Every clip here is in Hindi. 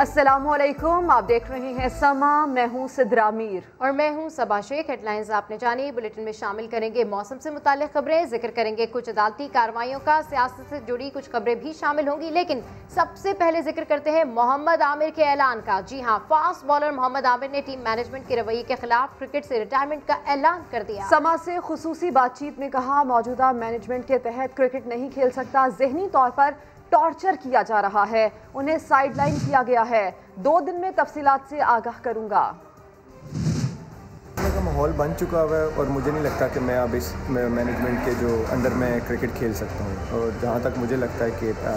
असलकुम आप देख रहे हैं समा मैं हूँ सिद्रा मीर। और मैं हूँ सबा शेख हेडलाइंस आपने जानी बुलेटिन में शामिल करेंगे मौसम से मुताल खबरें ज़िक्र करेंगे कुछ अदालती कार्रवाइयों का सियासत से जुड़ी कुछ खबरें भी शामिल होंगी लेकिन सबसे पहले ज़िक्र करते हैं मोहम्मद आमिर के ऐलान का। जी हाँ फास्ट बॉलर मोहम्मद आमिर ने टीम मैनेजमेंट के रवैये के खिलाफ क्रिकेट से रिटायरमेंट का ऐलान कर दिया। समा से खसूसी बातचीत में कहा मौजूदा मैनेजमेंट के तहत क्रिकेट नहीं खेल सकता जहनी तौर पर टॉर्चर किया जा रहा है। उन्हें साइडलाइन किया गया है। दो दिन में तफसीलात से आगाह करूँगा। माहौल बन चुका हुआ है और मुझे नहीं लगता कि मैं अब इस मैनेजमेंट के जो अंडर में क्रिकेट खेल सकता हूँ। और जहाँ तक मुझे लगता है कि आ,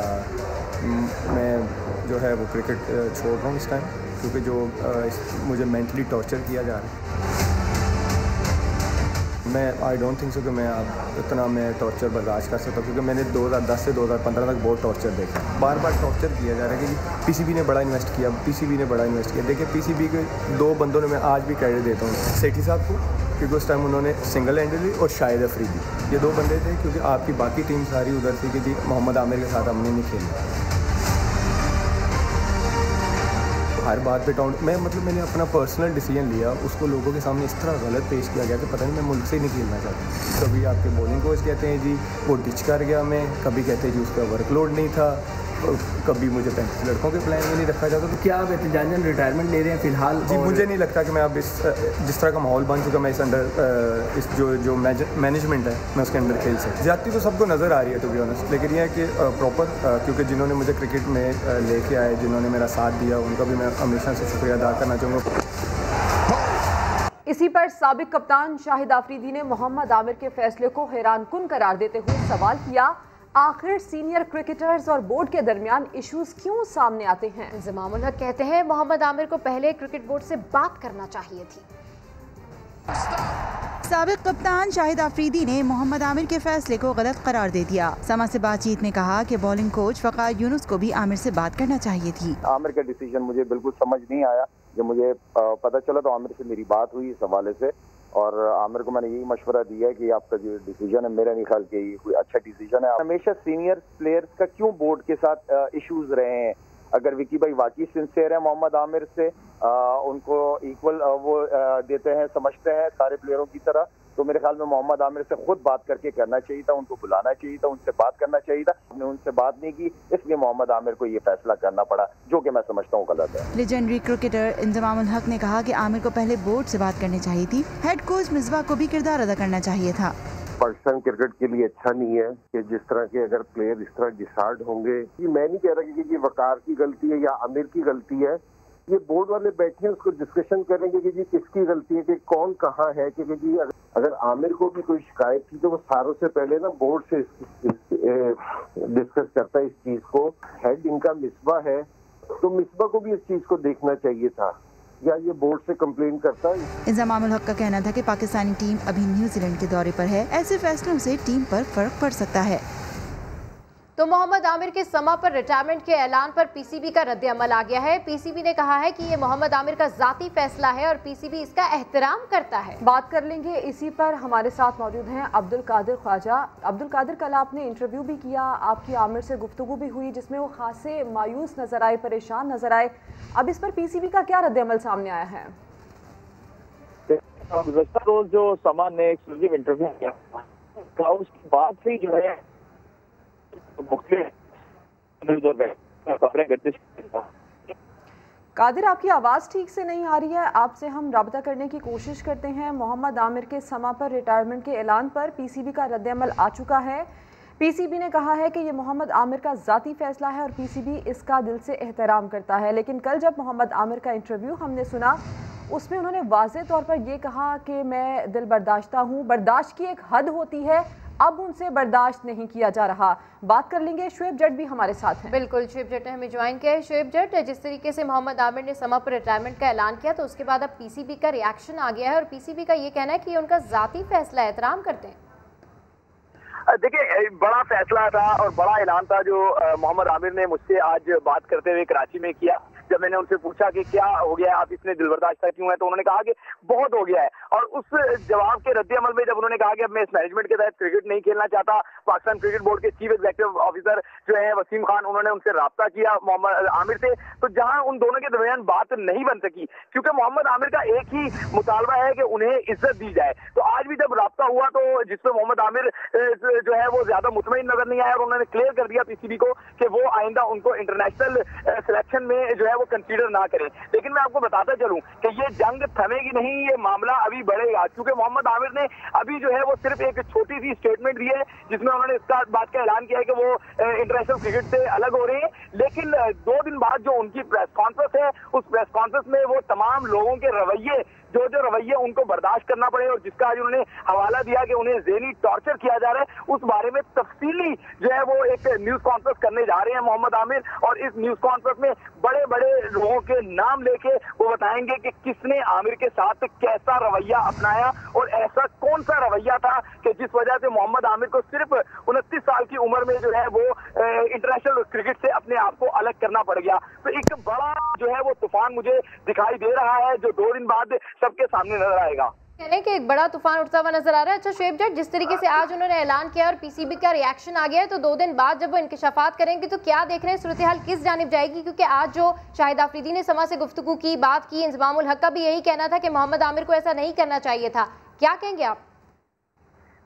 मैं जो है वो क्रिकेट छोड़ रहा हूँ इस टाइम क्योंकि जो आ, इस, मुझे मेंटली टॉर्चर किया जा रहा है। मैं आई डोंट थिंक सो कि मैं आप इतना मैं टॉर्चर बर्दाश्त कर सकता क्योंकि मैंने 2010 से 2015 तक बहुत टॉर्चर देखा बार बार टॉर्चर किया जा रहा है कि पीसीबी ने बड़ा इन्वेस्ट किया पीसीबी ने बड़ा इन्वेस्ट किया। देखिए पीसीबी के दो बंदों ने मैं आज भी क्रेडिट देता हूँ, सेठी साहब को, क्योंकि उस टाइम उन्होंने सिंगल हैंडली और शाहिद अफरीदी। ये दो बंदे थे, क्योंकि आपकी बाकी टीम सारी उधर थी कि जी मोहम्मद आमिर के साथ हमने नहीं खेला। हर बात पे टाउन मैं मतलब मैंने अपना पर्सनल डिसीज़न लिया, उसको लोगों के सामने इस तरह गलत पेश किया गया कि पता नहीं मैं मुल्क से ही नहीं खेलना चाहता। कभी आपके बॉलिंग कोच कहते हैं जी, वो डिच कर गया मैं, कभी कहते हैं जी उसका वर्कलोड नहीं था। कभी मुझे लड़कों के प्लान में नहीं रखा जाता तो क्या आप एहतजाजन रिटायरमेंट ले रहे हैं फ़िलहाल? जी मुझे नहीं लगता कि मैं अब इस जिस तरह का माहौल बन चुका मैं इस अंडर इस जो जो मैनेजमेंट है मैं उसके अंदर खेल सकता ज़्यादा तो सबको नज़र आ रही है टू बी ऑनेस्ट लेकिन यह है कि प्रॉपर क्योंकि जिन्होंने मुझे क्रिकेट में लेके आए जिन्होंने मेरा साथ दिया उनका भी मैं हमेशा से शुक्रिया अदा करना चाहूँगा। इसी पर सबक कप्तान शाहिद आफरीदी ने मोहम्मद आमिर के फैसले को हैरान कन करार देते हुए सवाल किया। आखिर सीनियर क्रिकेटर्स और बोर्ड के दरमियान इश्यूज़ क्यों सामने आते हैं? जमामुल हक कहते हैं मोहम्मद आमिर को पहले क्रिकेट बोर्ड से बात करना चाहिए थी। सबक कप्तान शाहिद आफरीदी ने मोहम्मद आमिर के फैसले को गलत करार दे दिया। समा से बातचीत में कहा कि बॉलिंग कोच फकार यूनुस को भी आमिर से बात करना चाहिए थी। आमिर का डिसीज़न मुझे बिल्कुल समझ नहीं आया। जब मुझे पता चला तो आमिर से मेरी बात हुई इस हवाले से। और आमिर को मैंने यही मशवरा दिया है कि आपका जो डिसीज़न है, मेरा नहीं ख्याल कि ये कोई अच्छा डिसीज़न है। हमेशा सीनियर प्लेयर्स का क्यों बोर्ड के साथ इश्यूज़ रहे हैं? अगर विकी भाई वाकई सिंसेयर है मोहम्मद आमिर से आ, उनको इक्वल वो आ, देते हैं समझते हैं सारे प्लेयरों की तरह तो मेरे ख्याल में मोहम्मद आमिर से खुद बात करके करना चाहिए था उनको बुलाना चाहिए था उनसे बात करना चाहिए था। हमने उनसे बात नहीं की इसलिए मोहम्मद आमिर को ये फैसला करना पड़ा जो कि मैं समझता हूँ गलत है। लेजेंडरी क्रिकेटर इंजमाम हक ने कहा कि आमिर को पहले बोर्ड से बात करनी चाहिए थी हेड कोच मिसबा को भी किरदार अदा करना चाहिए था। पाकिस्तान क्रिकेट के लिए अच्छा नहीं है कि जिस तरह के अगर प्लेयर इस तरह डिसार्ड होंगे ये मैं नहीं कह रहा कि ये वकार की गलती है या आमिर की गलती है, ये बोर्ड वाले बैठे हैं, उसको डिस्कशन करेंगे कि जी किसकी गलती है, कि कौन कहाँ है, कि जी अगर आमिर को भी कोई शिकायत थी तो वो सारों से पहले ना बोर्ड से डिस्कस करता है इस चीज़ को। हेड इनका मिसबा है तो मिसबा को भी इस चीज़ को देखना चाहिए था। या ये बोर्ड से कम्प्लेन करता है? इंजाम हक का कहना था कि पाकिस्तानी टीम अभी न्यूजीलैंड के दौरे पर है। ऐसे फैसलों से टीम पर फ़र्क पड़ सकता है। तो मोहम्मद आमिर के समा पर रिटायरमेंट के ऐलान पर पीसीबी का रद्द अमल आ गया है। पीसीबी ने कहा है कि ये मोहम्मद आमिर का जाती फैसला है और पीसीबी इसका एहतराम करता है। बात कर लेंगे इसी पर। हमारे साथ मौजूद हैं अब्दुल कादिर ख्वाजा। अब्दुल कादिर कल आपने इंटरव्यू भी किया आपकी आमिर से गुफ्तु भी हुई जिसमें वो खासे मायूस नज़र आए परेशान नज़र आए। अब इस पर पीसीबी का क्या रद्द अमल सामने आया है? रोज जो समा ने एक्सक्लूसिव इंटरव्यू किया उसके बाद से जो है कादिर, आपकी आवाज़ ठीक से नहीं आ रही है। आपसे हम रबता करने की कोशिश करते हैं। मोहम्मद आमिर के समा पर, रिटायरमेंट के ऐलान पर पीसीबी का रद्दमल आ चुका है। पीसीबी ने कहा है कि ये मोहम्मद आमिर का ज़ाती फैसला है और पीसीबी इसका दिल से एहतराम करता है। लेकिन कल जब मोहम्मद आमिर का इंटरव्यू हमने सुना, उसमें उन्होंने वाज तौर पर यह कहा कि मैं दिल बर्दाश्ता हूँ। बर्दाश्त की एक हद होती है। अब उनसे बर्दाश्त नहीं किया जा रहा। बात कर लेंगे शुएब जट भी हमारे साथ हैं। बिल्कुल शुएब जट ने हमें ज्वाइन किया है। शुएब जट जिस तरीके से मोहम्मद आमिर ने समा पर रिटायरमेंट का ऐलान किया तो उसके बाद अब पीसीबी का रिएक्शन आ गया है और पीसीबी का ये कहना है कि उनका ज़ाती फैसला एहतराम करते हैं। देखिए बड़ा फैसला था और बड़ा ऐलान था जो मोहम्मद आमिर ने मुझसे आज बात करते हुए कराची में किया। जब मैंने उनसे पूछा कि क्या हो गया, आप इतने दिल बर्दाश्त क्यों है तो उन्होंने कहा कि बहुत हो गया है। और उस जवाब के रद्द अमल में जब उन्होंने कहा कि अब मैं इस मैनेजमेंट के तहत क्रिकेट नहीं खेलना चाहता, पाकिस्तान क्रिकेट बोर्ड के चीफ एग्जीक्यूटिव ऑफिसर जो है, वसीम खान, उन्होंने उनसे रबता किया, मोहम्मद आमिर से। तो जहाँ उन दोनों के दरमियान बात नहीं बन सकी, क्योंकि मोहम्मद आमिर का एक ही मुतालबा है कि उन्हें इज़्ज़त दी जाए। तो आज भी जब रबता हुआ तो जिसमें मोहम्मद आमिर जो है, वो ज़्यादा मुतमिन नज़र नहीं आया और उन्होंने क्लियर कर दिया पीसीबी को कि वो आइंदा उनको इंटरनेशनल सिलेक्शन में जो है वो कंसीडर ना करें। लेकिन मैं आपको बताता चलूँ कि ये जंग थमेगी नहीं, ये मामला अभी बढ़ेगा। क्योंकि मोहम्मद आमिर ने अभी जो है वो सिर्फ़ एक छोटी सी स्टेटमेंट दी है, जिसमें उन्होंने इसका बात का ऐलान किया है कि वो इंटरनेशनल क्रिकेट से अलग हो रहे हैं। लेकिन दो दिन बाद जो उनकी प्रेस कॉन्फ्रेंस है, उस प्रेस कॉन्फ्रेंस में वो तमाम लोगों के रवैये, जो जो रवैये उनको बर्दाश्त करना पड़े और जिसका आज उन्होंने हवाला दिया कि उन्हें जेनी टॉर्चर किया जा रहा है, उस बारे में तफसीली जो है वो एक न्यूज़ कॉन्फ्रेंस करने जा रहे हैं मोहम्मद आमिर। और इस न्यूज़ कॉन्फ्रेंस में बड़े बड़े लोगों के नाम लेके वो बताएँगे कि किसने आमिर के साथ कैसा रवैया अपनाया और ऐसा कौन सा रवैया था कि जिस वजह से मोहम्मद आमिर को सिर्फ़ उनतीस साल की उम्र में जो है वो इंटरनेशनल क्रिकेट से अपने आप को अलग करना पड़ गया। तो एक बड़ा जो है वो तूफ़ान मुझे दिखाई दे रहा है, जो दो दिन बाद सबके सामने नज़र आएगा। कह कि एक बड़ा तूफ़ान उठता हुआ नज़र आ रहा है। अच्छा शुएब जट जिस तरीके से आज उन्होंने ऐलान किया और पीसीबी का रिएक्शन आ गया है तो दो दिन बाद जब वो इंकशाफात करेंगे तो क्या देख रहे हैं? सूरत हाल किस जानब जाएगी? क्योंकि आज जो शाहिद आफरीदी ने समा से गुफ्तु की बात की इंजमाम हक का भी यही कहना था कि मोहम्मद आमिर को ऐसा नहीं करना चाहिए था। क्या कहेंगे आप?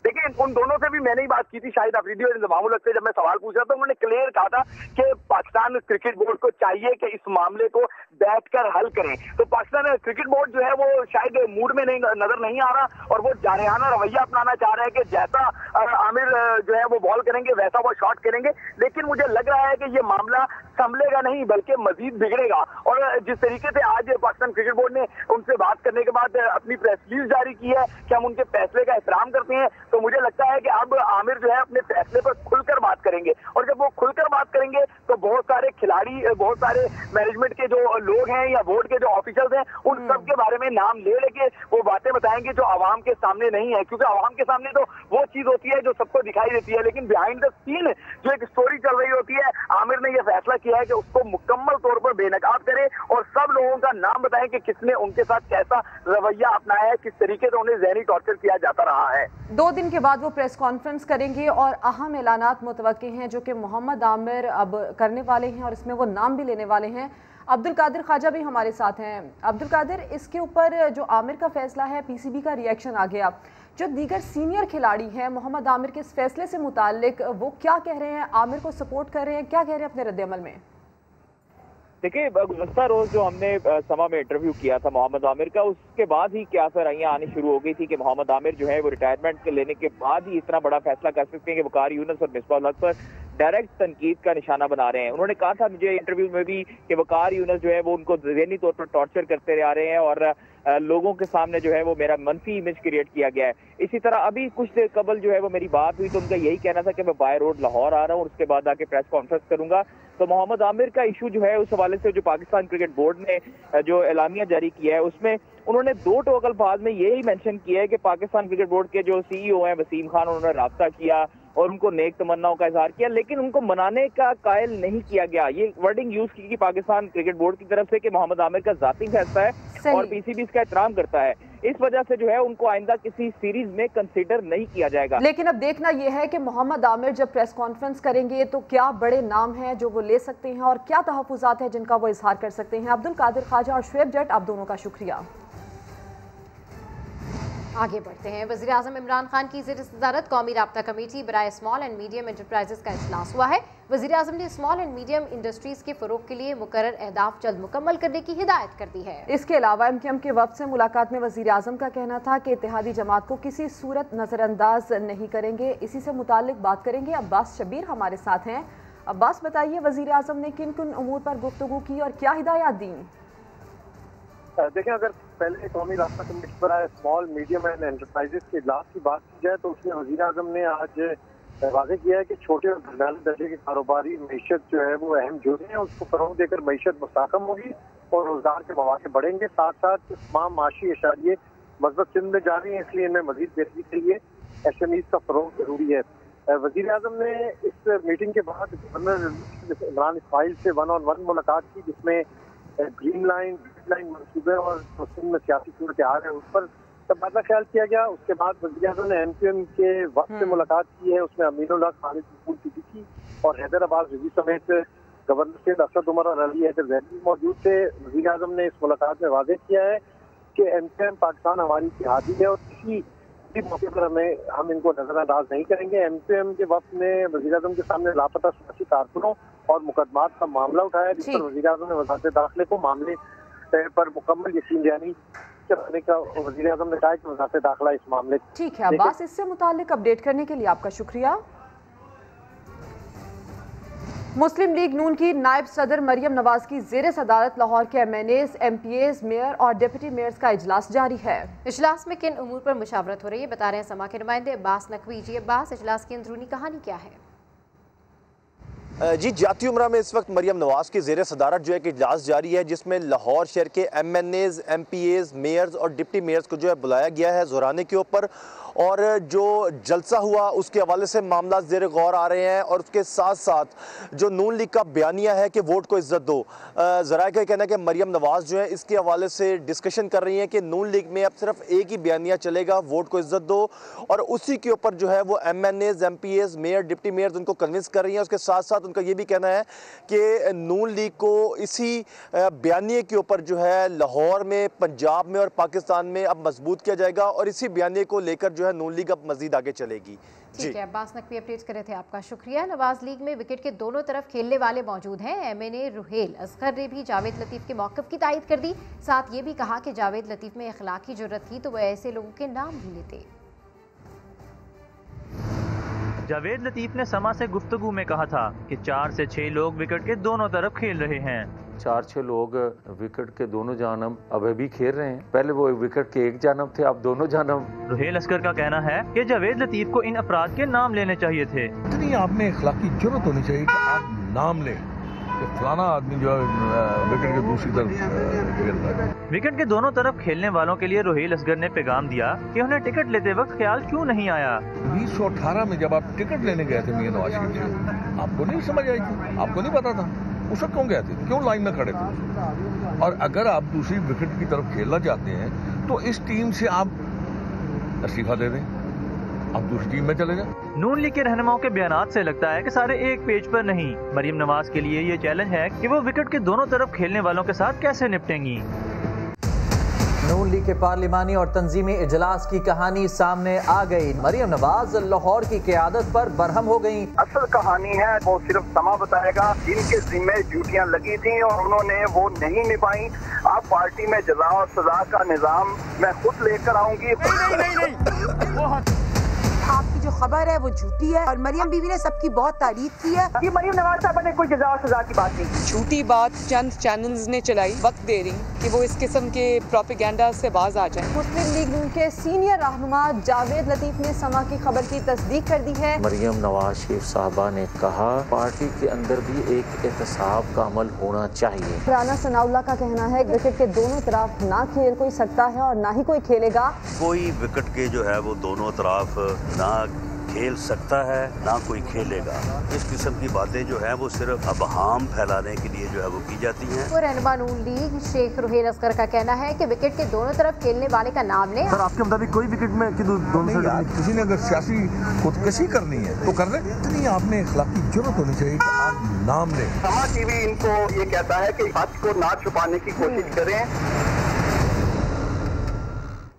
देखिए, उन दोनों से भी मैंने ही बात की थी, शाहिद अफरीदी और इंतजामुल से जब मैं सवाल पूछ रहा था उन्होंने क्लियर कहा था कि पाकिस्तान क्रिकेट बोर्ड को चाहिए कि इस मामले को बैठकर हल करें। तो पाकिस्तान क्रिकेट बोर्ड जो है, वो शायद मूड में नहीं, नज़र नहीं आ रहा और वो जारहाना रवैया अपनाना चाह रहे हैं कि जैसा आमिर जो है, वो बॉल करेंगे, वैसा वो शॉट करेंगे। लेकिन मुझे लग रहा है कि ये मामला संभलेगा नहीं, बल्कि मजीद बिगड़ेगा। और जिस तरीके से आज पाकिस्तान क्रिकेट बोर्ड ने उनसे बात करने के बाद अपनी प्रेस रिलीज़ जारी की है कि हम उनके फैसले का एहतराम करते हैं तो मुझे लगता है कि अब आमिर जो है, अपने फैसले पर खुलकर बात करेंगे। और जब वो खुलकर बात करेंगे तो बहुत सारे खिलाड़ी, बहुत सारे मैनेजमेंट के जो लोग हैं या बोर्ड के जो ऑफिसर्स हैं उन हम्म। सब के बारे में नाम ले लेके वो बातें बताएँगे जो आवाम के सामने नहीं है। क्योंकि आवाम के सामने तो वो चीज़ होती है जो सबको दिखाई देती है लेकिन बिहाइंड द सीन जो एक स्टोरी चल रही होती है आमिर ने यह फैसला किया है कि उसको मुकम्मल तौर पर बेनकाब करे और सब लोगों का नाम बताएँ कि किसने उनके साथ कैसा रवैया अपनाया है किस तरीके से उन्हें जहनी टॉर्चर किया जाता रहा है। दो दिन के बाद वो प्रेस कॉन्फ्रेंस करेंगे और अहम ऐलान मुतव हैं जो कि मोहम्मद आमिर अब करने वाले हैं और इसमें वो नाम भी लेने वाले हैं। अब्दुल कादिर ख्वाजा भी हमारे साथ हैं। अब्दुल कादिर, इसके ऊपर जो आमिर का फैसला है पीसीबी का रिएक्शन आ गया। जो दीगर सीनियर खिलाड़ी हैं, मोहम्मद आमिर के इस फैसले से मुतालिक वो क्या कह रहे हैं? आमिर को सपोर्ट कर रहे हैं? क्या कह रहे हैं अपने रद्दमल में? देखिए गुजस्ता रोज जो हमने समा में इंटरव्यू किया था मोहम्मद आमिर का, उसके बाद ही क्या सराइयाँ आनी शुरू हो गई थी कि मोहम्मद आमिर जो है वो रिटायरमेंट लेने के बाद ही इतना बड़ा फैसला कर सकते हैं कि वकार यूनस और मिसबा हक पर। डायरेक्ट तनकीद का निशाना बना रहे हैं। उन्होंने कहा था मुझे इंटरव्यू में भी कि वकार यूनस जो है, वो उनको जहनी तौर पर टॉर्चर करते आ रहे हैं और लोगों के सामने जो है, वो मेरा मनफी इमेज क्रिएट किया गया है। इसी तरह अभी कुछ देर कबल जो है, वो मेरी बात हुई तो उनका यही कहना था कि मैं बाय रोड लाहौर आ रहा हूँ उसके बाद आके प्रेस कॉन्फ्रेंस करूँगा। तो मोहम्मद आमिर का इशू जो है, उस हवाले से जो पाकिस्तान क्रिकेट बोर्ड ने जो एलामिया जारी किया है, उसमें उन्होंने दो टोकल बाद में यही मैंशन किया है कि पाकिस्तान क्रिकेट बोर्ड के जो सीईओ हैं, वसीम खान, उन्होंने रबता किया। और उनको नेक तमन्नाओं का इजहार किया लेकिन उनको मनाने का कायल नहीं किया गया। ये वर्डिंग यूज़ की कि पाकिस्तान क्रिकेट बोर्ड की तरफ़ से कि मोहम्मद आमिर का जाती फैसला है और पीसीबी इसका एहतराम करता है। इस वजह से जो है उनको आइंदा किसी सीरीज़ में कंसीडर नहीं किया जाएगा। लेकिन अब देखना यह है कि मोहम्मद आमिर जब प्रेस कॉन्फ्रेंस करेंगे तो क्या बड़े नाम हैं जो वो ले सकते हैं और क्या तहफात है जिनका वो इजहार कर सकते हैं? अब्दुल कादिर खाजा और शुएब जट आप दोनों का शुक्रिया। आगे बढ़ते हैं। वजी अजम इमरान खान की जेर सदारत, कौमी रबता कमेटी, बरए स्मॉल एंड मीडियम इंटरप्राइजेस का अजलास हुआ है। वजी अजम ने स्मॉल एंड मीडियम इंडस्ट्रीज़ के फरोग के लिए मुकर अहदाफ जल्द मुकम्मल करने की हिदायत कर दी है। इसके अलावा एम के एम के वक्त से मुलाकात में वजी अजम का कहना था कि इतिहादी जमात को किसी सूरत नज़रअंदाज नहीं करेंगे। इसी से मुतल बात करेंगे। अब्बास शबीर हमारे साथ हैं। अब्बास, बताइए वजी अजम ने किन किन अमूर पर गुफ्तु की और क्या हिदायत दी? देखें, अगर पहले कौमी रास्ता कमेटी पर स्मॉल मीडियम एंड एंटरप्राइजेस के इजलास की बात की जाए तो उसमें वजी अजम ने आज वाजे किया है कि छोटे और दरमियाने दर्जे की कारोबारी मीशत जो है, वो अहम जुड़े हैं, उसको फरोग देकर मीशत मुस्कम होगी और रोज़गार के मौके बढ़ेंगे। साथ साथ तमाम माशी इशारिये मजबत सिंध में जा रही हैं, इसलिए इनमें मजीद बेहतरी के लिए एस एम ईज का फरोग ज़रूरी है। वज़ीर अजम ने इस मीटिंग के बाद गवर्नर इमरान इसमाइल से वन ऑन वन मुलाकात की, जिसमें ग्रीन लाइन लाइन मनसूबे और सिंध में सियासी सूरत हाल है उस पर तबादला ख्याल किया गया। उसके बाद वजी अजम ने एम पी एम के वक्त से मुलाकात की है। उसमें अमीनुल्ला खालिद कपूर सिद्दीकी और हैदराबाद रिजी समेत गवर्नर सैद असद उमर और अली हैदर जैदी मौजूद थे। वजी अजम ने इस मुलाकात में वाजे किया है कि एम पी एम पाकिस्तान हमारी इतिहादी है और किसी भी मौके पर हमें हम इनको नजरअंदाज नहीं करेंगे। एम पी एम के वक्त में वजी अजम के सामने लापता सियासी कारकुनों और मुकदमात का मामला उठाया जिस पर वजी अजम ने वजारत दाखिले को मामले पर मुकम्मल यकीन दयानी करने का वजी अजम ने कहा कि वजारत दाखिला इस मामले ठीक है अब्बास इससे मुतालिक अपडेट करने के लिए आपका शुक्रिया। मुस्लिम लीग नून की नायब सदर मरियम नवाज़ की जेर सदारत लाहौर के M N S M P S mayor और डिप्टी मेयर्स का इजलास जारी है। इजलास में किन उमूर पर मुशावरत हो रही है? बता रहे हैं समा के नुमाइंदे अब्बास नकवी। जी अब्बास इजलास की अंदरूनी कहानी क्या है? जी, जाती उम्र में इस वक्त मरियम नवाज़ की जेर सदारत जो है कि इजलास जारी है, जिसमें लाहौर शहर के M N As M P As mayors और डिप्टी मेयर्स को जो है बुलाया गया है जोराने के ऊपर। और जो जलसा हुआ, उसके हवाले से मामला जेर गौर आ रहे हैं और उसके साथ साथ जो नून लीग का बयानिया है कि वोट को इज़्ज़त दो। ज़रा का कहना है कि मरियम नवाज़ जो है इसके हवाले से डिस्कशन कर रही हैं कि नून लीग में अब सिर्फ़ एक ही बयानिया चलेगा, वोट को इज़्ज़त दो। और उसी के ऊपर जो है वो M N As M P As mayor deputy mayor उनको कन्विंस कर रही हैं, उसके साथ साथ उनका ये भी कहना है कि नून लीग को इसी बयानिए के ऊपर जो है लाहौर में पंजाब में और पाकिस्तान में अब मज़बूत किया जाएगा और इसी बयानिए को लेकर जो है नून लीग अब मजीद आगे चलेगी। ठीक है अब्बास नकवी अपडेट कर रहे थे आपका शुक्रिया। नवाज़ लीग में विकेट के दोनों तरफ़ खेलने वाले मौजूद हैं। M N A Rohail Asghar ने भी जावेद लतीफ़ के मौकफ की तायद कर दी। साथ ये भी कहा कि जावेद लतीफ़ में अखलाकी ज़रूरत थी तो वह ऐसे लोगों के नाम भी लेते। जावेद लतीफ़ ने समा से गुफ्तगु में कहा था कि चार से छह लोग विकेट के दोनों तरफ़ खेल रहे हैं। चार छह लोग विकेट के दोनों जानब अब भी खेल रहे हैं। पहले वो विकेट के एक जानब थे अब दोनों जानब। रोहेल अस्कर का कहना है कि जावेद लतीफ को इन अपराध के नाम लेने चाहिए थे। इतनी आप में इखलाकी ज़रूरत होनी चाहिए कि आप नाम लें? कि फलाना आदमी जो है विकेट के दूसरी तरफ़ खेल रहा है विकेट के दोनों तरफ़ खेलने वालों के लिए रोहिल असगर ने पैगाम दिया कि उन्हें टिकट लेते वक्त ख्याल क्यों नहीं आया। उन्नीस सौ अठारह में जब आप टिकट लेने गए थे मियाँ नवाज़ शरीफ से आपको नहीं समझ आई थी आपको नहीं पता था उस वक्त क्यों गए थे क्यों लाइन में खड़े थे? और अगर आप दूसरी विकेट की तरफ़ खेलना चाहते हैं तो इस टीम से आप इस्तीफा दे दें। अब दूसरी टीम में चले जाए नून लीग के रहनुमाओं के बयान से लगता है कि सारे एक पेज पर नहीं। मरियम नवाज़ के लिए ये चैलेंज है कि वो विकेट के दोनों तरफ़ खेलने वालों के साथ कैसे निपटेंगी। नून लीग के पार्लिमानी और तंजीमी इजलास की कहानी सामने आ गई। मरियम नवाज़ लाहौर की क्यादत पर बरहम हो गई असल कहानी है वो सिर्फ़ समा बताएगा जिनके जिम्मे ड्यूटियाँ लगी थी और उन्होंने वो नहीं निभाई। अब पार्टी में जजा और सजा का निज़ाम मैं खुद लेकर आऊँगी। नहीं नहीं नहीं आपकी जो खबर है वो झूठी है और मरियम बीवी ने सबकी बहुत तारीफ़ की है। ये मरियम नवाज़ साहब ने कोई जजा और सजा की बात नहीं झूठी बात चंद चैनल्स ने चलाई वक्त दे रही कि वो इस किस्म के प्रोपिगेंडा से बाज आ जाए। मुस्लिम लीग के सीनियर रहनुमा जावेद लतीफ ने समा की खबर की तस्दीक कर दी है। मरियम नवाज़ शरीफ साहबा ने कहा पार्टी के अंदर भी एक एहतसाब का अमल होना चाहिए। राना सनाउल्ला का कहना है विकेट के दोनों तरफ़ ना खेल कोई सकता है और ना ही कोई खेलेगा। कोई विकेट के जो है वो दोनों तरफ़ ना खेल सकता है ना कोई खेलेगा। इस किस्म की बातें जो है वो सिर्फ़ अबहाम फैलाने के लिए जो है वो की जाती हैं। रहनुमा नून लीग शेख रुहेल असगर का कहना है कि विकेट के दोनों तरफ़ खेलने वाले का नाम लें। सर आपके मुताबिक कोई विकेट में दोनों किसी ने अगर सियासी खुदकशी करनी है तो कर ले इतनी आप में अखलाकी ज़रूरत होनी चाहिए कि आप नाम लें। समा टीवी इनको ये कहता है कि हक को ना छुपाने की कोशिश करें।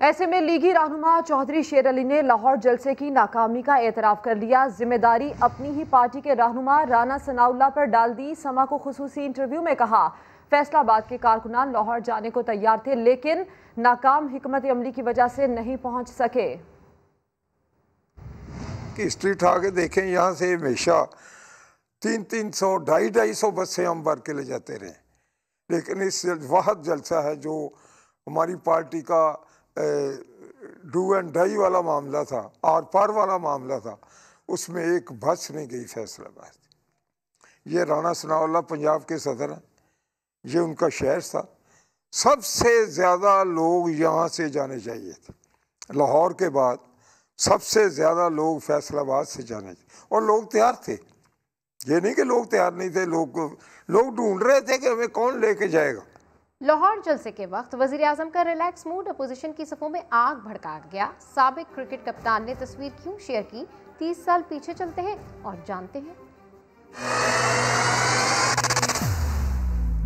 ऐसे में लीगी रहनुमा चौधरी शेर अली ने लाहौर जलसे की नाकामी का एतराफ़ कर लिया। ज़िम्मेदारी अपनी ही पार्टी के रहनुमा राना सनाउल्ला पर डाल दी। समा को खसूसी इंटरव्यू में कहा, फैसलाबाद के कारकुनान लाहौर जाने को तैयार थे, लेकिन नाकाम हमत अमली की वजह से नहीं पहुँच सके। हिस्ट्री उठा के देखें, यहाँ से हमेशा तीन तीन सौ, ढाई ढाई सौ बसें हम भर के ले जाते रहे। लेकिन इस वाहद जलसा है जो हमारी पार्टी का डू एंड डाई वाला मामला था, आर पार वाला मामला था, उसमें एक बस नहीं गई फैसलाबाद। ये राणा सनाउल्ला पंजाब के सदर हैं, ये उनका शहर था। सबसे ज़्यादा लोग यहाँ से जाने चाहिए थे। लाहौर के बाद सबसे ज़्यादा लोग फैसलाबाद से जाने और लोग तैयार थे। ये नहीं कि लोग तैयार नहीं थे, लोग लोग ढूंढ रहे थे कि हमें कौन लेके जाएगा। लाहौर जलसे के वक्त वज़ीर आज़म का रिलैक्स मूड अपोजिशन की सफों में आग भड़का गया। सबक क्रिकेट कप्तान ने तस्वीर क्यों शेयर की? तीस साल पीछे चलते हैं और जानते हैं।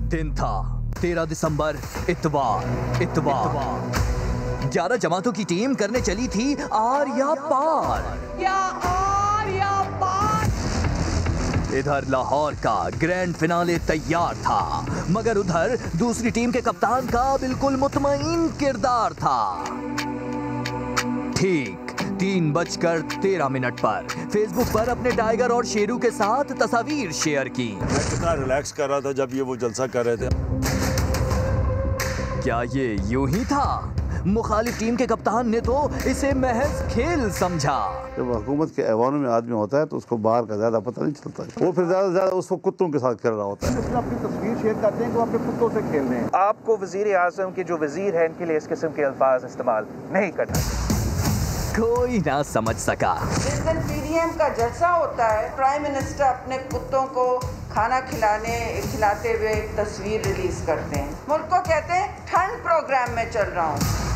दिन था तेरह दिसंबर इतवार इतवार। ग्यारह जमातों की टीम करने चली थी आर या पार। या आर या पार। इधर लाहौर का ग्रैंड फिनाले तैयार था। मगर उधर दूसरी टीम के कप्तान का बिल्कुल मुतमईन किरदार था। ठीक तीन बजकर तेरह मिनट पर फेसबुक पर अपने टाइगर और शेरू के साथ तस्वीर शेयर की। मैं कितना रिलैक्स कर रहा था जब ये वो जलसा कर रहे थे। क्या ये यूँ ही था? मुखालिफ टीम के कप्तान ने तो इसे महज खेल समझा। जब हुकूमत के ऐवानों में आदमी होता है तो उसको बाहर का ज़्यादा पता नहीं चलता। है वो फिर ज़्यादा से ज़्यादा उसको कुत्तों के साथ खेल रहा होता है। अपनी तस्वीर शेयर करते हैं अपने कुत्तों से खेल रहे हैं। आपको वज़ीर आज़म के जो वज़ीर है इनके लिए इस किस्म के अल्फाज इस्तेमाल नहीं करना कोई ना समझ सका। जिस दिन पीडीएम का जलसा होता है प्राइम मिनिस्टर अपने कुत्तों को खाना खिलाने खिलाते हुए एक तस्वीर रिलीज़ करते हैं। मुल्क को कहते हैं ठंड प्रोग्राम में चल रहा हूँ।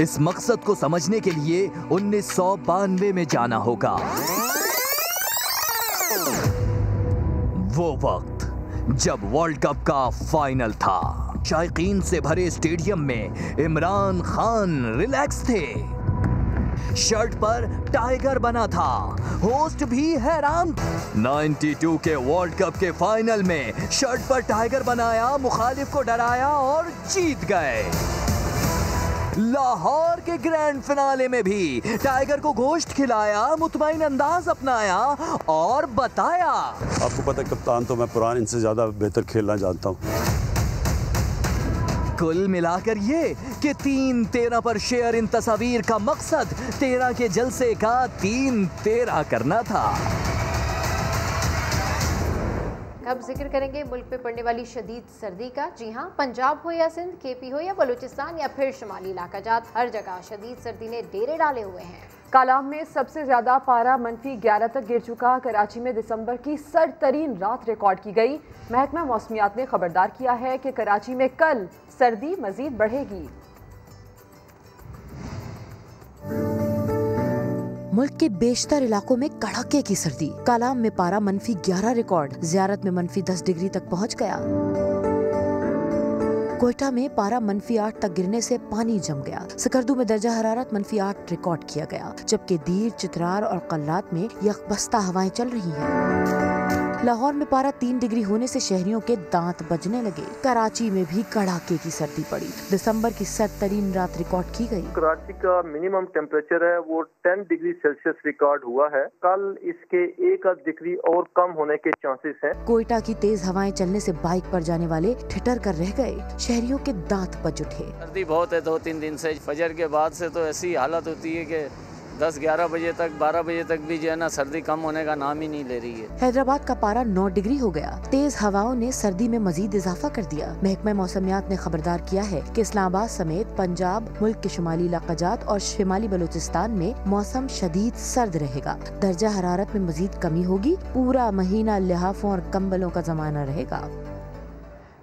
इस मकसद को समझने के लिए उन्नीस सौ बानवे में जाना होगा। वो वक्त, जब वर्ल्ड कप का फाइनल था। शायकीन से भरे स्टेडियम में इमरान खान रिलैक्स थे। शर्ट पर टाइगर बना था। होस्ट भी हैरान। 92 के वर्ल्ड कप के फाइनल में शर्ट पर टाइगर बनाया, मुखालिफ को डराया और जीत गए। लाहौर के ग्रैंड फिनाले में भी टाइगर को गोश्त खिलाया मुतमिन अंदाज अपनाया और बताया। आपको पता है कप्तान तो मैं पुरान इनसे ज़्यादा बेहतर खेलना जानता हूँ। कुल मिलाकर ये कि तीन तेरह पर शेयर इन तस्वीर का मकसद तेरह के जलसे का तीन तेरह करना था। अब ज़िक्र करेंगे मुल्क में पड़ने वाली शदीद सर्दी का। जी हाँ पंजाब हो या सिंध, केपी हो या बलूचिस्तान या फिर शुमाली इलाका जात, हर जगह शदीद सर्दी ने डेरे डाले हुए हैं। कालाम में सबसे ज़्यादा पारा मनफी ग्यारह तक गिर चुका। कराची में दिसंबर की सर तरीन रात रिकॉर्ड की गई। महकमा मौसमियात ने खबरदार किया है कि कराची में कल सर्दी मजीद बढ़ेगी। मुल्क के बेशतर इलाकों में कड़ाके की सर्दी। कलाम में पारा मनफी 11 रिकॉर्ड, जियारत में मनफी 10 डिग्री तक पहुँच गया। कोयटा में पारा मनफी आठ तक गिरने से पानी जम गया। सकरदू में दर्जा हरारत मनफी आठ रिकॉर्ड किया गया, जबकि दीर, चित्रार और कल्लात में यकबस्ता हवाएँ चल रही हैं। लाहौर में पारा तीन डिग्री होने से शहरियों के दांत बजने लगे। कराची में भी कड़ाके की सर्दी पड़ी। दिसंबर की सर्द तरीन रात रिकॉर्ड की गई। कराची का मिनिमम टेम्परेचर है वो 10 डिग्री सेल्सियस रिकॉर्ड हुआ है। कल इसके एक आध डिग्री और कम होने के चांसेस हैं। कोयटा की तेज हवाएँ चलने से बाइक पर जाने वाले ठिठर कर रह गए। शहरियों के दांत बज उठे। सर्दी बहुत है दो तीन दिन से। फजर के बाद से तो ऐसी हालत होती है कि दस ग्यारह बजे तक, बारह बजे तक भी जो है ना सर्दी कम होने का नाम ही नहीं ले रही है। हैदराबाद का पारा नौ डिग्री हो गया। तेज हवाओं ने सर्दी में मजीद इजाफा कर दिया। महकमा मौसमियात ने खबरदार किया है कि इस्लामाबाद समेत पंजाब, मुल्क के शुमाली इलाकाजात और शिमाली बलूचिस्तान में मौसम शदीद सर्द रहेगा। दर्जा हरारत में मजीद कमी होगी। पूरा महीना लिहाफों और कम्बलों का जमाना रहेगा।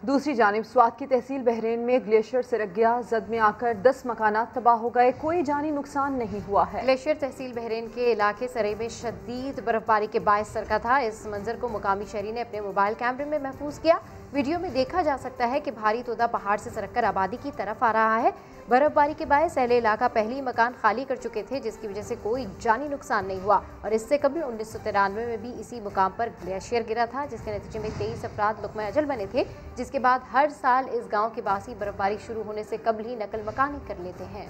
दूसरी जानब स्वात की तहसील बहरीन में ग्लेशियर से रख गया जद में आकर दस मकाना तबाह हो गए। कोई जानी नुकसान नहीं हुआ है। ग्लेशियर तहसील बहरीन के इलाके सरे में शदीद बर्फबारी के बायस सरका था। इस मंजर को मुकामी शहरी ने अपने मोबाइल कैमरे में महफूज किया। वीडियो में देखा जा सकता है कि भारी तोदा पहाड़ से सरककर आबादी की तरफ़ आ रहा है। बर्फबारी के बायस अहले इलाका पहली मकान खाली कर चुके थे, जिसकी वजह से कोई जानी नुकसान नहीं हुआ। और इससे कभी उन्नीस सौ तिरानवे में भी इसी मुकाम पर ग्लेशियर गिरा था, जिसके नतीजे में तेईस अफराद लुकमा अजल बने थे जिसके बाद हर साल इस गाँव के बासी बर्फबारी शुरू होने से कबल ही नकल मकानी कर लेते हैं।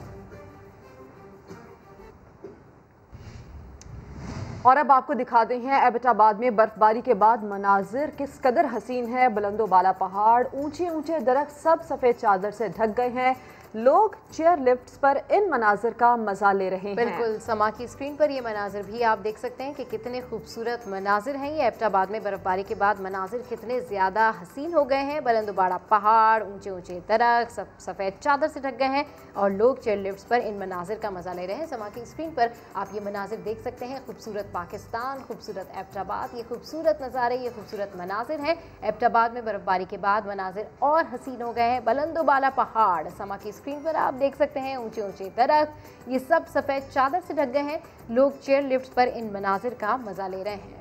और अब आपको दिखाते हैं, एबटाबाद में बर्फबारी के बाद मनाजिर किस कदर हसीन है। बुलंदोबाला पहाड़ ऊँचे ऊँचे दरख्त सब सफ़ेद चादर से ढक गए हैं। लोग चेयर लिफ्ट पर इन मनाजर का मज़ा ले रहे हैं। बिल्कुल, समा की स्क्रीन पर ये मनाजिर भी आप देख सकते हैं कि कितने खूबसूरत मनाजिर हैं ये। एबटाबाद में बर्फबारी के बाद मनाजिर कितने ज़्यादा हसीन हो गए हैं। बुलंदबाड़ा पहाड़ ऊँचे ऊँचे दरख्त, सब सफ़ेद चादर से ढक गए हैं और लोग चेयर लिफ्ट पर इन मनाजिर का मज़ा ले रहे हैं। समा की स्क्रीन पर आप ये मनाजिर देख सकते हैं। खूबसूरत पाकिस्तान, खूबसूरत एबटाबाद ये खूबसूरत नज़ारे, ये खूबसूरत मनाजिर हैं। एबटाबाद में बर्फबारी के बाद मनाजिर और हसीन हो गए हैं। बुलंदबाला पहाड़, समा की स्क्रीन पर आप देख सकते हैं ऊँचे ऊँचे दरख्त। ये सब सफ़ेद चादर से ढक गए हैं। लोग चेयर लिफ्ट पर इन मनाजिर का मज़ा ले रहे हैं।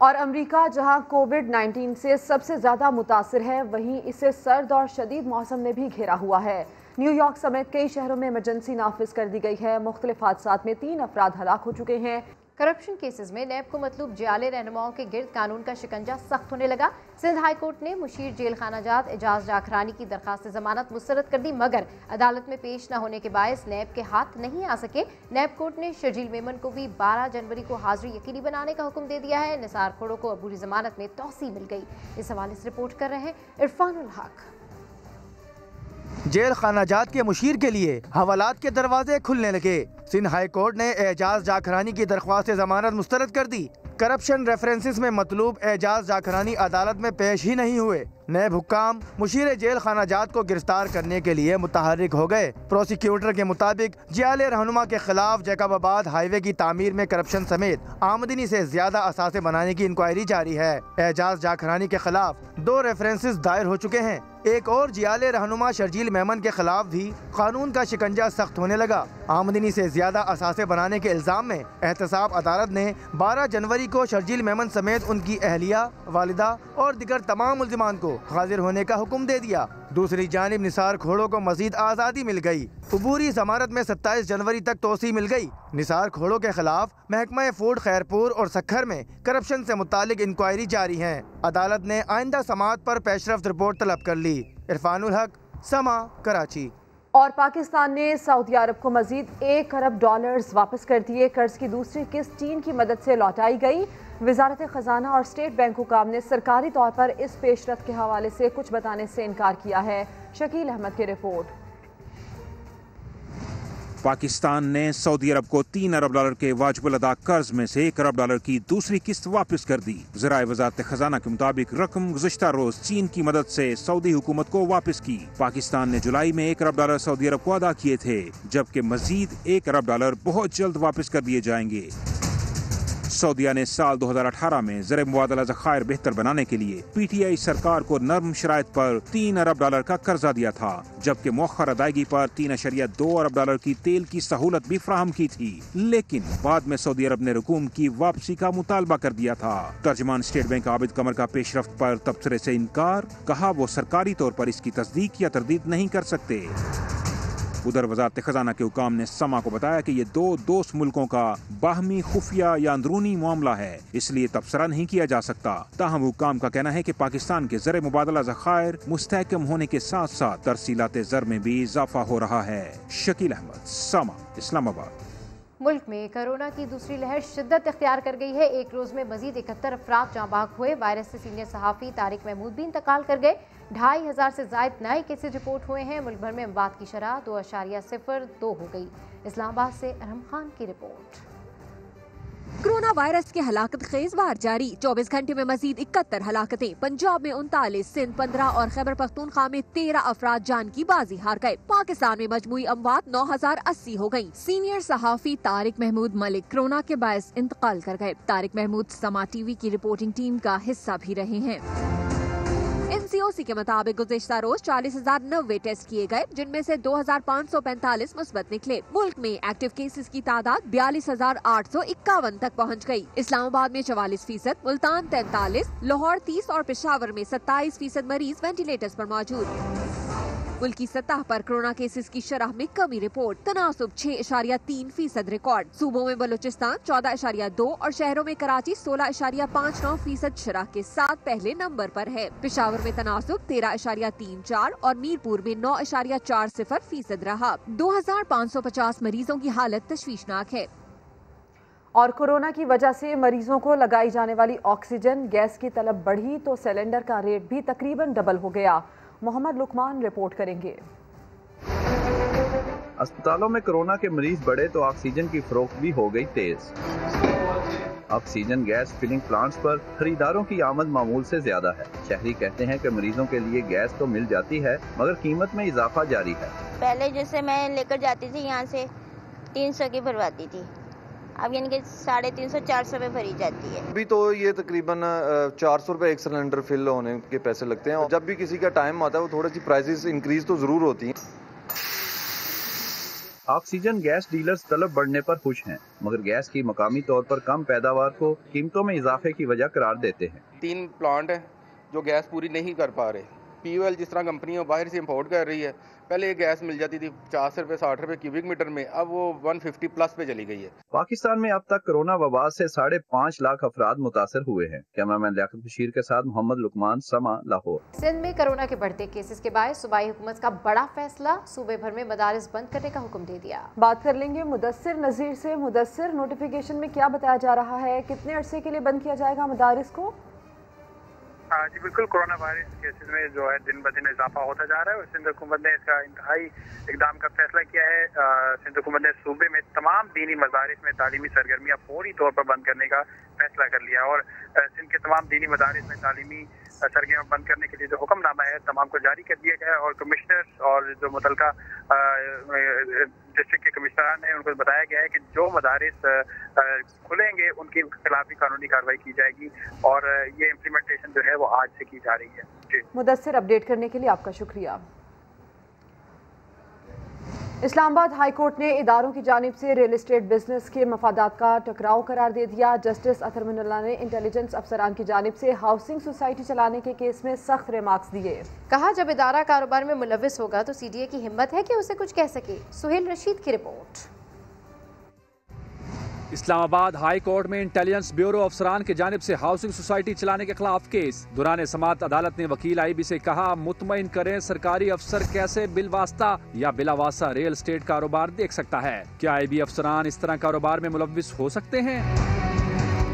और अमेरिका, जहाँ कोविड 19 से सबसे ज़्यादा मुतासर है, वहीं इसे सर्द और शदीद मौसम ने भी घेरा हुआ है। न्यूयॉर्क समेत कई शहरों में इमरजेंसी नाफिज कर दी गई है। मुख्तलिफ़ हादसा में तीन अफराद हलाक हो चुके हैं। करप्शन केसेस में नैब को मतलूब जियाले रहनुमाओं के गिर्द कानून का शिकंजा सख्त होने लगा। सिंध हाई कोर्ट ने मुशीर जेल खाना जात एजाज जाखरानी की दरखास्त जमानत मुस्तरद कर दी, मगर अदालत में पेश न होने के बायस नैब के हाथ नहीं आ सके। नैब कोर्ट ने शर्जील मेमन को भी 12 जनवरी को हाजिरी यकीनी बनाने का हुक्म दे दिया है। निसार खोड़ों को अबूरी जमानत में तोसी मिल गई। इस हवाले से रिपोर्ट कर रहे हैं इरफान हक। जेल खानाजात के मुशीर के लिए हवालात के दरवाजे खुलने लगे। सिंध हाई कोर्ट ने एजाज जाखरानी की दरख्वास्त जमानत मुस्तरद कर दी। करप्शन रेफरेंसेस में मतलूब एजाज जाखरानी अदालत में पेश ही नहीं हुए। नए हुक्म मुशीर जेल खाना जात को गिरफ़्तार करने के लिए मुतहरिक हो गए। प्रोसिक्यूटर के मुताबिक, जियाल रहनुमा के खिलाफ जैकबाबाद हाईवे की तमीर में करप्शन समेत आमदनी से ज़्यादा असासे बनाने की इंक्वायरी जारी है। एजाज जाखरानी के खिलाफ दो रेफरेंसेस दायर हो चुके हैं। एक और जियाले रहनुमा शर्जील मेमन के खिलाफ भी कानून का शिकंजा सख्त होने लगा। आमदनी से ज़्यादा असासे बनाने के इल्ज़ाम में एहतसाब अदालत ने 12 जनवरी को शर्जील मेमन समेत उनकी अहलिया, वालिदा और दिगर तमाम मुलजमान को हाजिर होने का हुक्म दे दिया। दूसरी जानब निसार खोड़ो को मजीद आज़ादी मिल गई। अबूरी जमानत में 27 जनवरी तक तोसी मिल गई। निसार खोड़ो के खिलाफ महकमा फ़ूड खैरपुर और सखर में करप्शन से मुतालिक इंक्वायरी जारी है। अदालत ने आइंदा समात पर पेशरफ रिपोर्ट तलब कर ली। इरफानुल हक, समा, कराची। और पाकिस्तान ने सऊदी अरब को मजीद एक अरब डॉलर्स वापस कर दिए। कर्ज की दूसरी किस्त चीन की मदद से लौटाई गई। वजारत ख़जाना और स्टेट बैंक हुकाम ने सरकारी तौर पर इस पेशरफ के हवाले से कुछ बताने से इनकार किया है। शकील अहमद की रिपोर्ट। पाकिस्तान ने सऊदी अरब को तीन अरब डॉलर के वाजबुल अदा कर्ज में से एक अरब डॉलर की दूसरी किस्त वापस कर दी। जराए वजारत खजाना के मुताबिक रकम गुजशत रोज चीन की मदद से सऊदी हुकूमत को वापस की। पाकिस्तान ने जुलाई में एक अरब डॉलर सऊदी अरब को अदा किए थे, जबकि मजीद एक अरब डॉलर बहुत जल्द वापस कर दिए जाएँगे। सऊदिया ने साल 2018 में जर मुबादला जखायर बेहतर बनाने के लिए पीटीआई सरकार को नर्म शराय पर तीन अरब डॉलर का कर्जा दिया था, जबकि मौखर अदायगी पर तीन अशरिया दो अरब डॉलर की तेल की सहूलत भी फ्राहम की थी। लेकिन बाद में सऊदी अरब ने रकूम की वापसी का मुतालबा कर दिया था। तर्जमान स्टेट बैंक आबिद कमर का पेशरफ पर तबसरे से इनकार, कहा वो सरकारी तौर पर इसकी तस्दीक या तरदीद नहीं कर सकते। उधर वजारत खजाना के हुकाम ने समा को बताया कि ये दो दोस्त मुल्कों का बाहमी खुफिया या अंदरूनी मामला है, इसलिए तबसरा नहीं किया जा सकता। ताहम हुकाम का कहना है की पाकिस्तान के जर मुबादला जखायर मुस्तकम होने के साथ साथ तरसीलाते जर में भी इजाफा हो रहा है। शकील अहमद, समा, इस्लामाबाद। मुल्क में कोरोना की दूसरी लहर शिद्दत इख्तियार कर गई है। एक रोज में मजीद इकहत्तर अफराद जहाँ बाग हुए, वायरस से सीनियर सहाफ़ी तारिक महमूद भी इंतकाल कर गए। ढाई हज़ार से जायद नए केसेज रिपोर्ट हुए हैं। मुल्क भर में अमवात की शरह दो अशारिया सिफर, दो हो गई। इस्लामाबाद से अरहम खान की रिपोर्ट। कोरोना वायरस के हलाकत खेज बार जारी। 24 घंटे में मजीद इकहत्तर हलाकतें। पंजाब में उनतालीस, सिंध पंद्रह और खैबर पख्तूनखा में तेरह अफराद जान की बाजी हार गए। पाकिस्तान में मजमुई अमवात नौ हज़ार अस्सी हो गई सीनियर सहाफी तारिक महमूद मलिक कोरोना के बायस इंतकाल कर गए। तारिक महमूद समा टीवी की रिपोर्टिंग टीम का हिस्सा भी रहे हैं। एनसीओसी के मुताबिक गुजशत रोज चालीस हज़ार नब्बे टेस्ट किए गए, जिनमें से दो हज़ार पाँच सौ पैंतालीस मुस्बत निकले। मुल्क में एक्टिव केसेस की तादाद बयालीस हज़ार आठ सौ इक्यावन तक पहुँच गई इस्लामाबाद में चवालीस फ़ीसद, मुल्तान तैतालीस, लाहौर तीस और पिशावर में सत्ताईस फ़ीसद मरीज़ वेंटिलेटर आरोप मौजूद। मुल्क की सतह पर कोरोना केसेस की शरह में कमी रिपोर्ट। तनासुब छह इशारिया तीन फ़ीसद रिकॉर्ड। सूबों में बलूचिस्तान चौदह इशारिया दो और शहरों में कराची सोलह इशारिया पाँच नौ फ़ीसद शरह के साथ पहले नंबर पर है। पिशावर में तनासुब तेरह इशारिया तीन चार और मीरपुर में नौ इशारिया चार सिफर फ़ीसद रहा। दो हज़ार पाँच सौ पचास मरीजों की हालत तशवीशनाक है। और कोरोना की वजह से मरीजों को लगाई जाने वाली ऑक्सीजन गैस की तलब बढ़ी तो सिलेंडर का रेट भी तकरीबन डबल हो गया। मोहम्मद लुकमान रिपोर्ट करेंगे। अस्पतालों में कोरोना के मरीज़ बढ़े तो ऑक्सीजन की फरोख्त भी हो गई तेज। ऑक्सीजन गैस फिलिंग प्लांट्स पर खरीदारों की आमद मामूल से ज़्यादा है। शहरी कहते हैं कि मरीजों के लिए गैस तो मिल जाती है मगर कीमत में इजाफा जारी है। पहले जैसे मैं लेकर जाती थी यहाँ से तीन सौ की भरवाती थी। अब यानी कि साढ़े तीन सौ चार सौ में भरी जाती है। अभी तो ये तकरीबन चार सौ रुपये एक सिलेंडर फिल होने के पैसे लगते हैं और जब भी किसी का टाइम आता है वो थोड़ी सी प्राइसेस इंक्रीज तो ज़रूर होती हैं। ऑक्सीजन गैस डीलर्स तलब बढ़ने पर खुश हैं मगर गैस की मकामी तौर पर कम पैदावार को कीमतों में इजाफे की वजह करार देते हैं। तीन प्लांट है जो गैस पूरी नहीं कर पा रहे। पीयूएल जिस तरह कंपनियाँ बाहर से इंपोर्ट कर रही है पहले ये गैस मिल जाती थी पचास रुपए साठ रुपए क्यूबिक मीटर में अब वो 150 प्लस पे चली गई है। पाकिस्तान में अब तक कोरोना वबा से साढ़े पाँच लाख अफराद मुतासर हुए हैं। कैमरामैन लियाकत बशीर के साथ मोहम्मद लुकमान समा लाहौर। सिंध में कोरोना के बढ़ते केसेस के बाद सूबाई हुकूमत का बड़ा फैसला सूबे भर में मदारस बंद करने का हुक्म दे दिया। बात कर लेंगे मुदसर नज़ीर से। मुदसर नोटिफिकेशन में क्या बताया जा रहा है? कितने अरसे के लिए बंद किया जाएगा मदारस को? जी, बिल्कुल कोरोना वायरस केसेज में जो है दिन ब दिन इजाफा होता जा रहा है और सिंध हुकूमत ने इसका इंतहाई इकदाम का फैसला किया है। सिंध हुकूमत ने सूबे में तमाम दीनी मदारस में तालीमी सरगर्मियाँ फौरी तौर पर बंद करने का फैसला कर लिया और सिंध के तमाम दीनी मदारस में तालीमी सरगर्मियाँ बंद करने के लिए जो हुक्मनामा है, तमाम को जारी कर दिया गया है और कमिश्नर और जो मुतल डिस्ट्रिक्ट के कमिश्नर हैं, उनको बताया गया है कि जो मदारस खुलेंगे, उनके खिलाफ भी कानूनी कार्रवाई की जाएगी और ये इम्प्लीमेंटेशन जो है वो आज से की जा रही है। जी। मुदसर अपडेट करने के लिए आपका शुक्रिया। इस्लामाबाद हाई कोर्ट ने इदारों की जानब से रियल इस्टेट बिज़नेस के मफादात का टकराव करार दे दिया। जस्टिस अतर मिनल्ला ने इंटेलिजेंस अफसरान की जानब से हाउसिंग सोसाइटी चलाने के केस में सख्त रिमार्क्स दिए। कहा, जब इदारा कारोबार में मुलविस होगा तो सी डी ए की हिम्मत है कि उसे कुछ कह सके। सुहेल रशीद की रिपोर्ट। इस्लामाबाद हाई कोर्ट में इंटेलिजेंस ब्यूरो अफसरान की जानब से हाउसिंग सोसाइटी चलाने के खिलाफ केस। दुरान समात अदालत ने वकील आई बी से कहा मुतमिन करें, सरकारी अफसर कैसे बिल वास्ता या बिलावासा रियल स्टेट कारोबार देख सकता है? क्या आई बी अफसरान इस तरह कारोबार में मुलविस हो सकते हैं?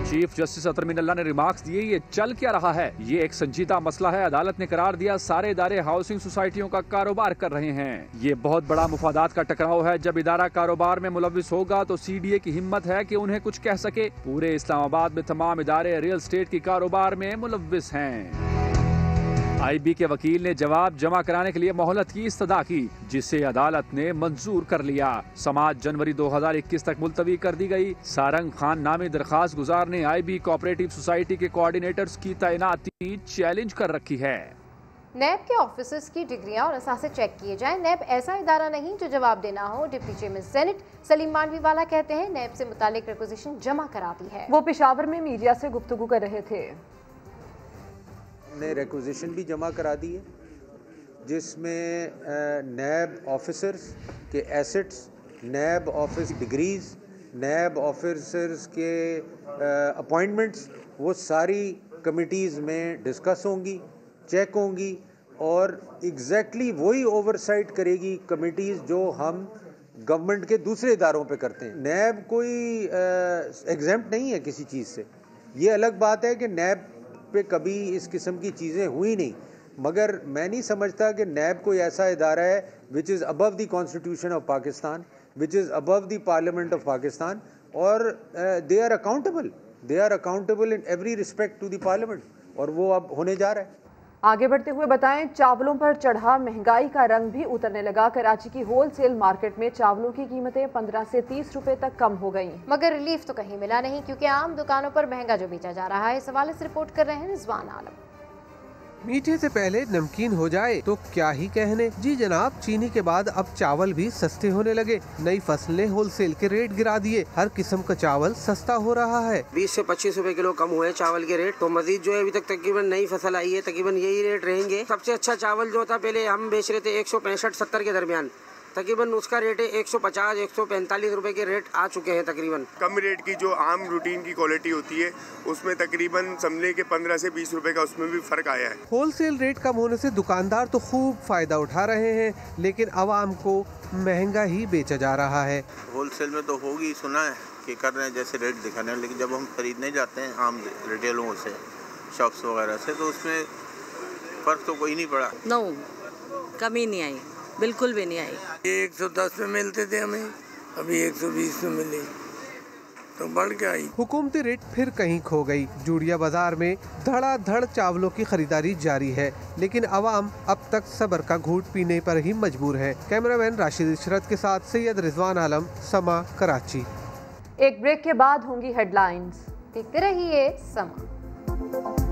चीफ जस्टिस अतर मीनल्ला ने रिमार्क्स दिए, ये चल क्या रहा है? ये एक संजीदा मसला है। अदालत ने करार दिया, सारे इदारे हाउसिंग सोसाइटियों का कारोबार कर रहे हैं। ये बहुत बड़ा मुफादात का टकराव है। जब इदारा कारोबार में मुलविस होगा तो सी डी ए की हिम्मत है की उन्हें कुछ कह सके। पूरे इस्लामाबाद में तमाम इदारे रियल स्टेट के कारोबार में मुलविस हैं। आईबी के वकील ने जवाब जमा कराने के लिए मोहलत की इस्तदा की जिसे अदालत ने मंजूर कर लिया। समाज जनवरी 2021 तक मुलतवी कर दी गई। सारंग खान नामी दरखास्त गुजार ने आईबी कोऑपरेटिव सोसाइटी के कोऑर्डिनेटर्स की तैनाती चैलेंज कर रखी है। नैब के ऑफिसर्स की डिग्रियाँ और असासे चेक किए जाएँ। नैब ऐसा इदारा नहीं जो जवाब देना हो deputy chairman senate Saleem Mandviwalla कहते हैं नैब से मुतालिक रिक्वेजिशन जमा कराती है। वो पिशावर में मीडिया से गुफ्तगू कर रहे थे। ने रिक्वेजिशन भी जमा करा दी है, जिसमें नैब ऑफिसर्स के assets NAB office degrees NAB officers के अपॉइंटमेंट्स वो सारी कमिटीज़ में डिस्कस होंगी चेक होंगी और एग्जैक्टली exactly वही ओवरसाइट करेगी कमिटीज़ जो हम गवर्नमेंट के दूसरे इदारों पे करते हैं। नैब कोई एग्जाम्प्ट नहीं है किसी चीज़ से। ये अलग बात है कि नैब पे कभी इस किस्म की चीज़ें हुई नहीं। मगर मैं नहीं समझता कि नैब कोई ऐसा इदारा है which is above the constitution of Pakistan which is above the parliament of Pakistan और they are accountable they are accountable in every respect to the parliament और वो अब होने जा रहा है। आगे बढ़ते हुए बताएँ, चावलों पर चढ़ा महँगाई का रंग भी उतरने लगा कराची की होलसेल मार्केट में चावलों की कीमतें 15 से 30 रुपए तक कम हो गईं। मगर रिलीफ तो कहीं मिला नहीं, क्योंकि आम दुकानों पर महँगा जो बेचा जा रहा है, इस हवाले से रिपोर्ट कर रहे हैं रिजवान आलम मीठे से पहले नमकीन हो जाए तो क्या ही कहने। जी जनाब, चीनी के बाद अब चावल भी सस्ते होने लगे। नई फ़सलें होलसेल के रेट गिरा दिए। हर किस्म का चावल सस्ता हो रहा है। बीस ऐसी पच्चीस रूपए किलो कम हुए चावल के रेट। तो मजीद जो है, अभी तक तकरीबन नई फ़सल आई है। तकरीबन यही रेट रहेंगे। सबसे अच्छा चावल जो था, पहले हम बेच रहे थे एक सौ पैंसठ सत्तर के दरमियान। तकरीबन उसका रेट है 150 145 रुपए के रेट आ चुके हैं तकरीबन। कम रेट की जो आम रूटीन की क्वालिटी होती है उसमें तकरीबन समझने के 15 से 20 रुपए का उसमें भी फ़र्क आया है। होलसेल रेट कम होने से दुकानदार तो खूब फ़ायदा उठा रहे हैं लेकिन आवाम को महँगा ही बेचा जा रहा है। होलसेल में तो होगी सुना है कि कर रहे हैं जैसे रेट दिखाने लेकिन जब हम खरीदने जाते हैं आम रिटेलों से शॉप्स वगैरह से तो उसमें फ़र्क तो कोई नहीं पड़ा। नो कमी नहीं आई। बिल्कुल भी नहीं आई। ये एक सौ दस में मिलते थे हमें अभी एक सौ बीस में मिले। तो बढ़ के आई। हुकूमती रेट फिर कहीं खो गई। जूड़िया बाज़ार में धड़ाधड़ चावलों की खरीदारी जारी है लेकिन आवाम अब तक सबर का घूट पीने पर ही मजबूर है। कैमरामैन राशिद इशरत के साथ सैयद रिजवान आलम समा कराची। एक ब्रेक के बाद होंगी हेडलाइंस। देखते रहिए समा।